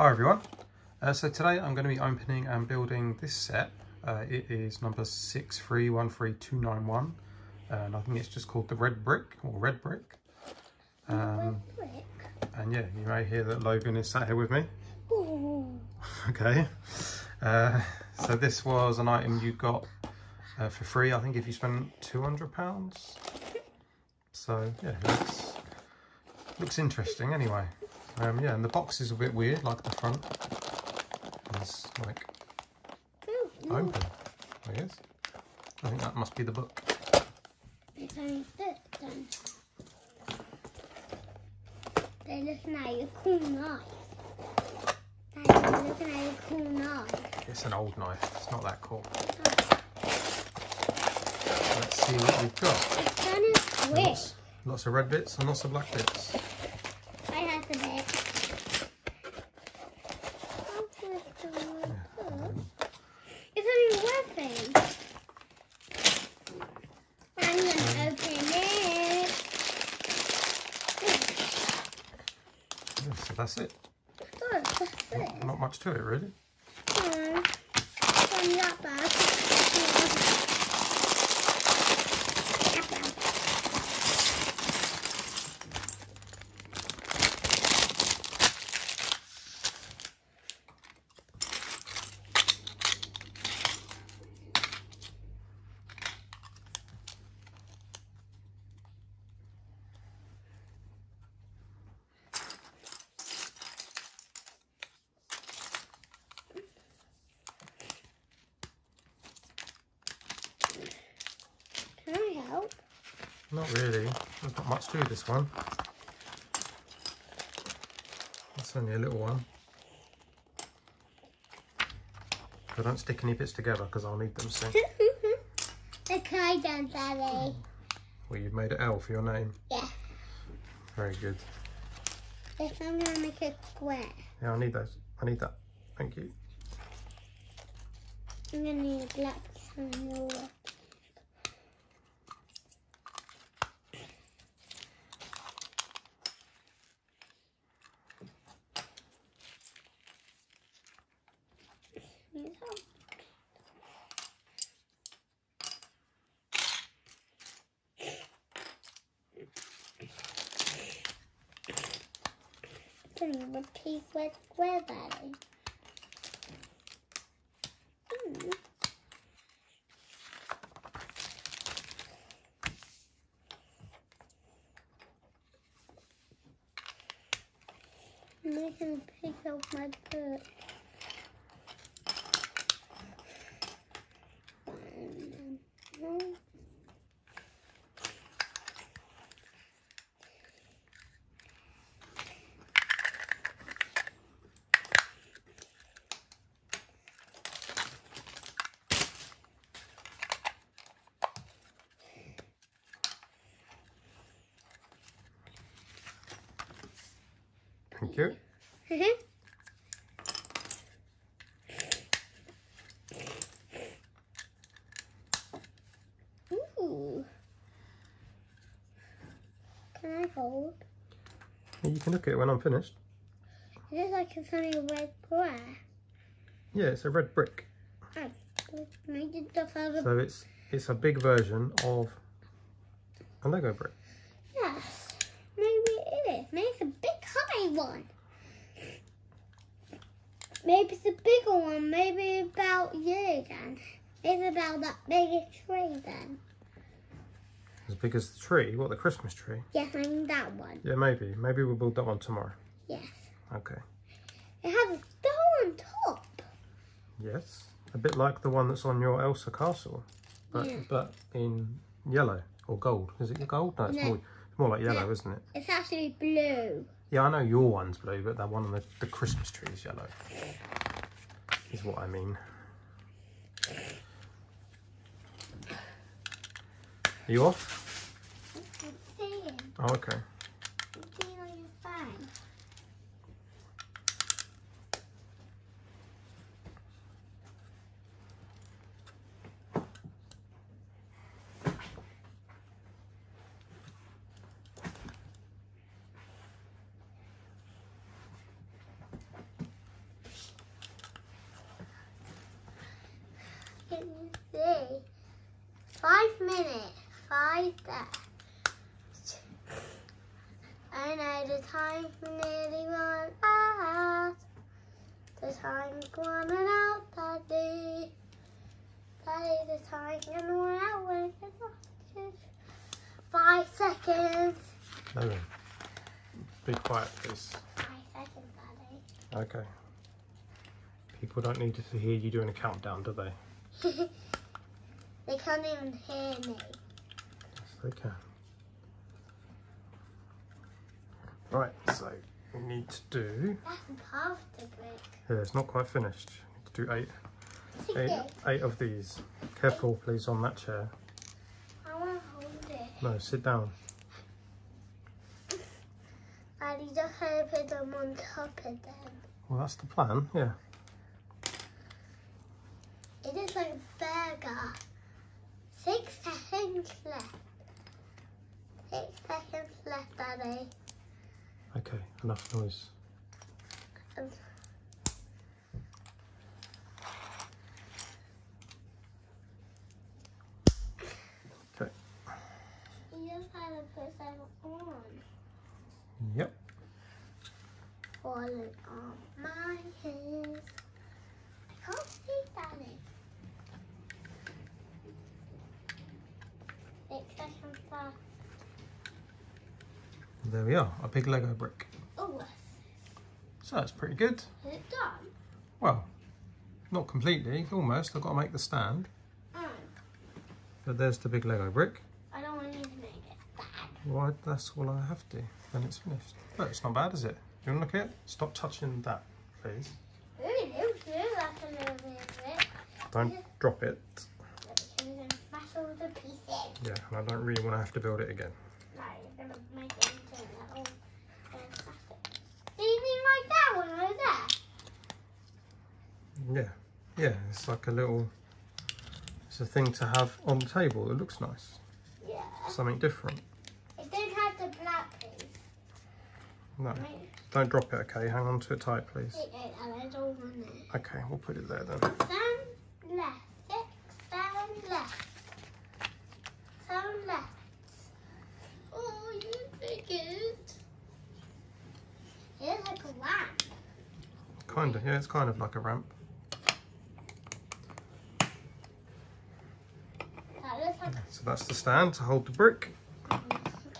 Hi everyone. Uh, so today I'm going to be opening and building this set. Uh, it is number 6313291 and I think it's just called the Red Brick or Red Brick. Um, and yeah, you may hear that Logan is sat here with me. okay. Uh, so this was an item you got uh, for free, I think if you spent £200. So yeah, it looks, looks interesting anyway. Um, yeah, and the box is a bit weird, like the front is like open, I guess. I think that must be the book. It's only then. They're looking at your cool knife. They're looking at your cool knife. It's an old knife, it's not that cool. Let's see what we've got. It's kind of. Lots, lots of red bits and lots of black bits. I have the bit. It's only one thing. I'm gonna open it. Yeah, so that's it. Oh? Not much to it really. Um, from that bag. Can I help? Not really. There's not much to this one. It's only a little one. So don't stick any bits together because I'll need them soon. okay then, Daddy. Well, you've made an L for your name. Yeah. Very good. If I'm gonna make a square, Yeah, I need those. I need that. Thank you. I'm gonna need a black triangle. You repeat daddy? Hmm. I'm gonna pick up my book. Um, Thank you. Ooh. Can I hold? You can look at it when I'm finished. It looks like it's only a red brick. Yeah, it's a red brick. Oh, it stuff out of So it's it's a big version of a Lego brick. Yes, maybe it is. Maybe it's a big high one. Maybe it's a bigger one. Maybe about you then. Maybe about that biggest tree then. As big as the tree. What, the Christmas tree? Yes, I mean that one. Yeah, maybe. Maybe we'll build that one tomorrow. Yes. Okay. It has a star on top. Yes. A bit like the one that's on your Elsa castle. But Yeah. but in yellow or gold. Is it gold? No, it's No. more it's more like yellow, No. isn't it? It's actually blue. Yeah, I know your one's blue, but that one on the, the Christmas tree is yellow. Is what I mean. Are you off? Oh, okay. I'm seeing on your phone. Five minutes. Five there. I know the time's nearly run out. The time's running out, Daddy. Daddy, the time's gonna run out when it gets Five seconds. No. Be quiet, please. Five seconds, Daddy. Okay. People don't need to hear you doing a countdown, do they? they can't even hear me. Yes, they can. Right, so we need to do. That's half the brick. Yeah, it's not quite finished. Need to do eight, eight, eight of these. Careful, please, on that chair. I want to hold it. No, sit down. Daddy, just gonna put them on top of them. Well, that's the plan. Yeah. It is like a burger. Seconds left. Six seconds left, Daddy. Okay, enough noise. Um, Okay. You just gotta put on. Yep. Falling on my hands. I can't see Daddy. Six seconds left. There we are. A big Lego brick. Oh, So that's pretty good. is it done? Well, not completely. Almost. I've got to make the stand. Mm. But there's the big Lego brick. I don't want you to make it bad. Why? That's all I have to. Then it's finished. Look, it's not bad, is it? Do you want to look at it? Stop touching that, please. Ooh, little too, that's a little bit. Don't drop it. Because then smash all the pieces. Yeah, and I don't really want to have to build it again. No, you're gonna make it into a little fantastic. Did you mean like that I was there? Yeah, yeah, it's like a little, it's a thing to have on the table. It looks nice. Yeah. Something different. It didn't have the black piece. No, don't drop it, okay? Hang on to it tight, please. wait, wait, and it's all there. Okay, we'll put it there then. Seven left. Six, seven left. Seven left. Oh, you did it. It's like a lamp. Kind of, yeah, it's kind of like a ramp. That like. So that's the stand to hold the brick. Can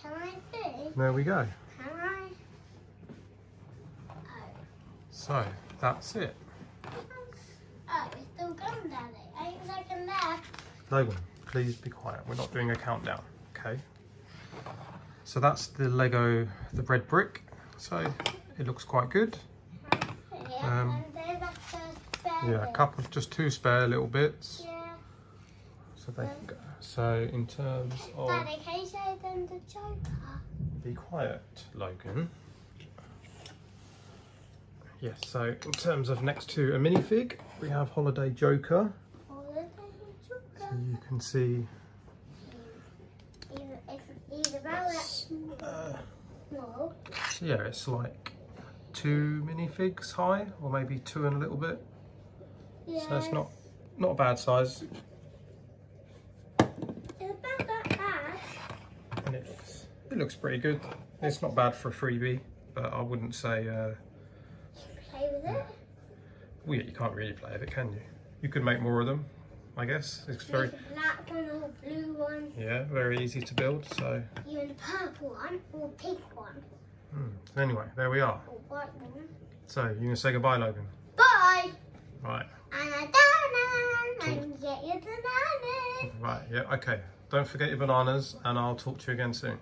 I see? There we go. Can I? Oh. So that's it. Oh, it's still going, Daddy. Eight seconds left. Logan, please be quiet. We're not doing a countdown, okay? So that's the Lego, the red brick. So it looks quite good. Yeah, Um, and there's that first spare Yeah, a couple of just two spare little bits. Yeah. So they can go. So in terms of Daddy, can you show them the Joker? be quiet, Logan. Yes, so in terms of next to a minifig, we have Holiday Joker. Or the So you can see Either, it's about that uh. Yeah, it's like two minifigs high, or maybe two and a little bit. Yeah. So it's not not a bad size, It's about that bad. and it looks it looks pretty good. It's not bad for a freebie, but I wouldn't say. Uh, Play with it. well, yeah, you can't really play with it, can you? You could make more of them, I guess. It's very There's a black one or blue one, yeah, very easy to build. So even a purple one or pink one Hmm. So anyway, there we are. or white one. So you gonna say goodbye, Logan? Bye! Right, And! And get your bananas! right, yeah, okay. Don't forget your bananas, and I'll talk to you again soon.